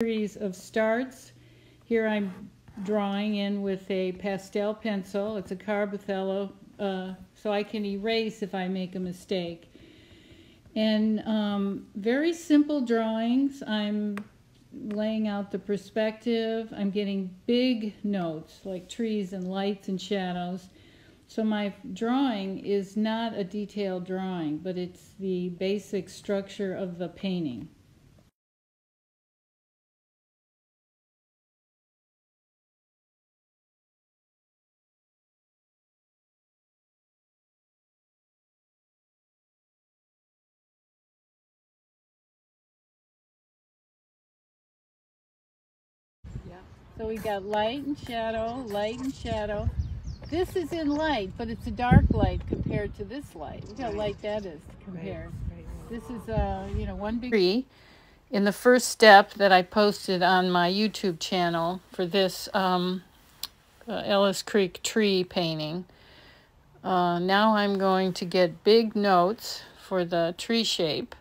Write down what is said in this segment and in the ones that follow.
series of starts. Here I'm drawing in with a pastel pencil. It's a Carbothello, uh, so I can erase if I make a mistake. And um, very simple drawings. I'm laying out the perspective. I'm getting big notes like trees and lights and shadows. So my drawing is not a detailed drawing, but it's the basic structure of the painting. So we got light and shadow, light and shadow. This is in light, but it's a dark light compared to this light. Look how light that is compared. This is, uh, you know, one big tree. In the first step that I posted on my YouTube channel for this um, uh, Ellis Creek tree painting, uh, now I'm going to get big notes for the tree shape.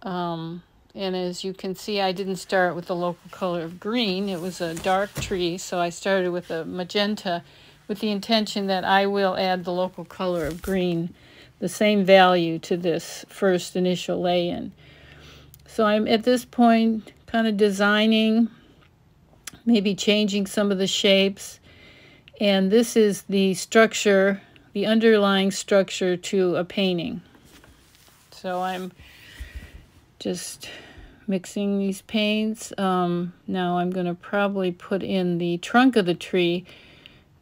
Um, and as you can see, I didn't start with the local color of green. It was a dark tree, so I started with a magenta with the intention that I will add the local color of green, the same value to this first initial lay-in. So I'm at this point kind of designing, maybe changing some of the shapes. And this is the structure, the underlying structure to a painting. So I'm just mixing these paints. Um, now I'm going to probably put in the trunk of the tree,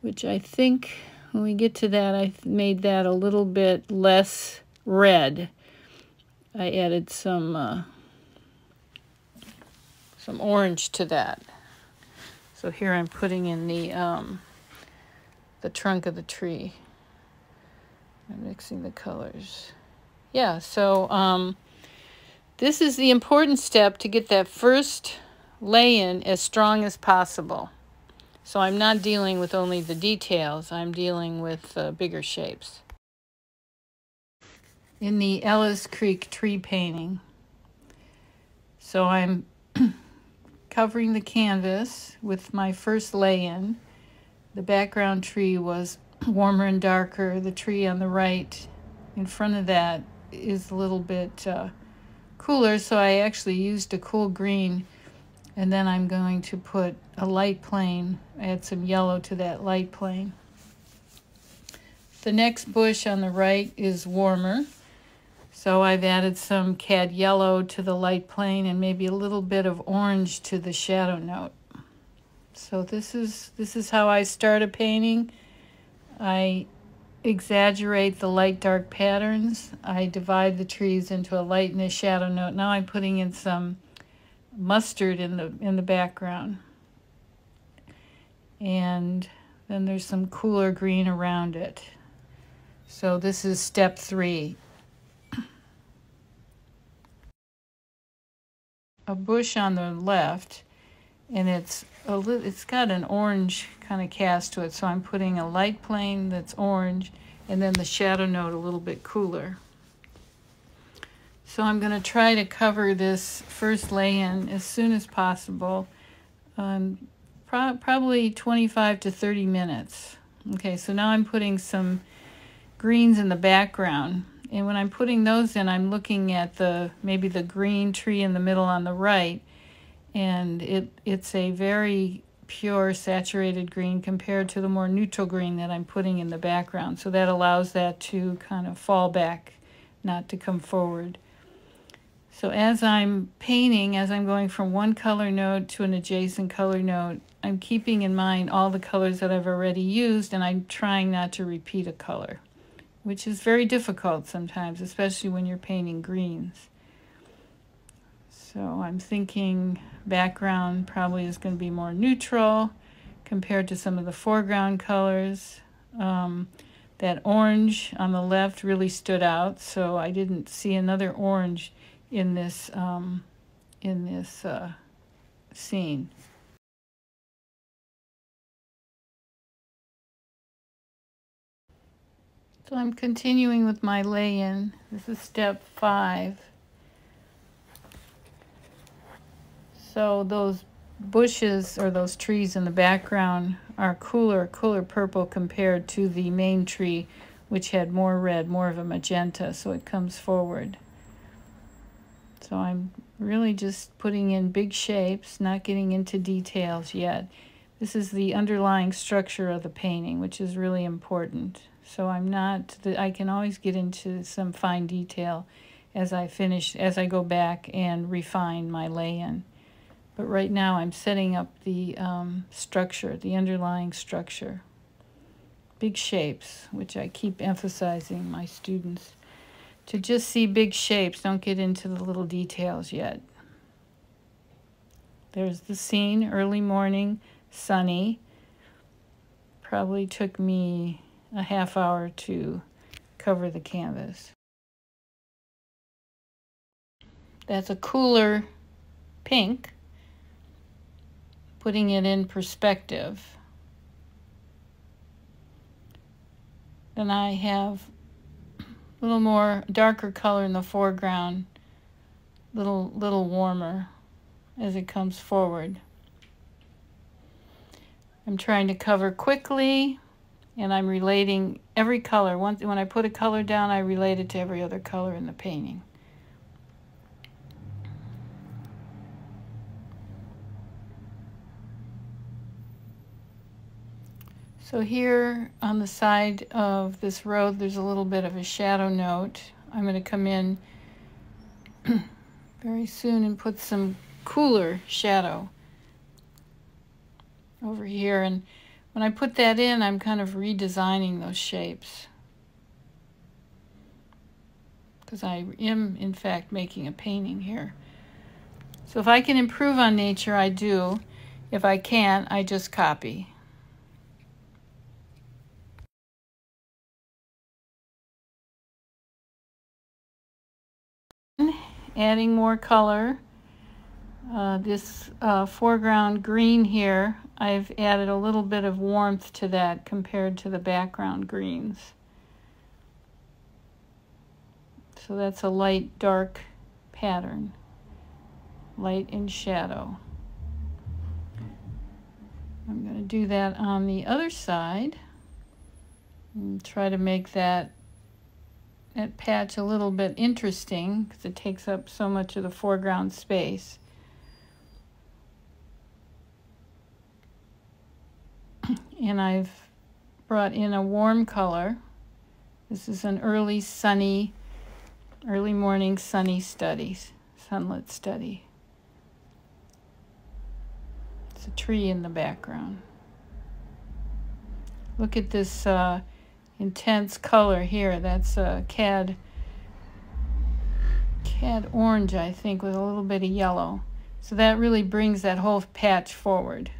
which I think when we get to that, I made that a little bit less red. I added some uh, some orange to that. So here I'm putting in the um, the trunk of the tree. I'm mixing the colors. Yeah, so um, this is the important step to get that first lay-in as strong as possible. So I'm not dealing with only the details, I'm dealing with uh, bigger shapes. In the Ellis Creek tree painting, so I'm covering the canvas with my first lay-in. The background tree was warmer and darker. The tree on the right in front of that is a little bit uh, cooler, so I actually used a cool green. And then I'm going to put a light plane, add some yellow to that light plane. The next bush on the right is warmer. So I've added some cad yellow to the light plane and maybe a little bit of orange to the shadow note. So this is this is how I start a painting. I exaggerate the light dark patterns. I divide the trees into a light and a shadow note. Now I'm putting in some mustard in the in the background. And then there's some cooler green around it. So this is step three. A bush on the left and it's a it's got an orange kind of cast to it. So I'm putting a light plane that's orange and then the shadow note a little bit cooler. So I'm going to try to cover this first lay-in as soon as possible, um, pro probably 25 to 30 minutes. Okay, so now I'm putting some greens in the background. And when I'm putting those in, I'm looking at the maybe the green tree in the middle on the right and it it's a very pure saturated green compared to the more neutral green that I'm putting in the background. So that allows that to kind of fall back, not to come forward. So as I'm painting, as I'm going from one color note to an adjacent color note, I'm keeping in mind all the colors that I've already used and I'm trying not to repeat a color, which is very difficult sometimes, especially when you're painting greens. So I'm thinking background probably is going to be more neutral compared to some of the foreground colors. Um, that orange on the left really stood out, so I didn't see another orange in this um, in this uh, scene. So I'm continuing with my lay-in. This is step five. So those bushes or those trees in the background are cooler, cooler purple compared to the main tree, which had more red, more of a magenta, so it comes forward. So I'm really just putting in big shapes, not getting into details yet. This is the underlying structure of the painting, which is really important. So I'm not, I can always get into some fine detail as I finish, as I go back and refine my lay-in. But right now I'm setting up the um, structure, the underlying structure. Big shapes, which I keep emphasizing my students to just see big shapes. Don't get into the little details yet. There's the scene, early morning, sunny. Probably took me a half hour to cover the canvas. That's a cooler pink putting it in perspective. Then I have a little more darker color in the foreground, little little warmer as it comes forward. I'm trying to cover quickly and I'm relating every color. Once when I put a color down, I relate it to every other color in the painting. So here on the side of this road, there's a little bit of a shadow note. I'm going to come in very soon and put some cooler shadow over here. And when I put that in, I'm kind of redesigning those shapes. Because I am, in fact, making a painting here. So if I can improve on nature, I do. If I can't, I just copy. Adding more color. Uh, this uh, foreground green here, I've added a little bit of warmth to that compared to the background greens. So that's a light dark pattern, light and shadow. I'm going to do that on the other side and try to make that that patch a little bit interesting because it takes up so much of the foreground space. and I've brought in a warm color. This is an early sunny, early morning sunny studies, sunlit study. It's a tree in the background. Look at this uh, intense color here. That's a cad, cad orange, I think, with a little bit of yellow. So that really brings that whole patch forward.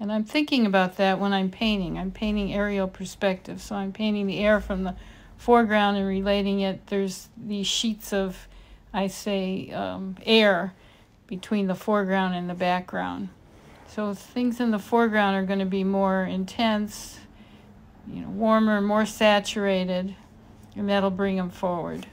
And I'm thinking about that when I'm painting. I'm painting aerial perspective. So I'm painting the air from the foreground and relating it. There's these sheets of, I say, um, air between the foreground and the background. So things in the foreground are going to be more intense, you know, warmer, more saturated, and that'll bring them forward.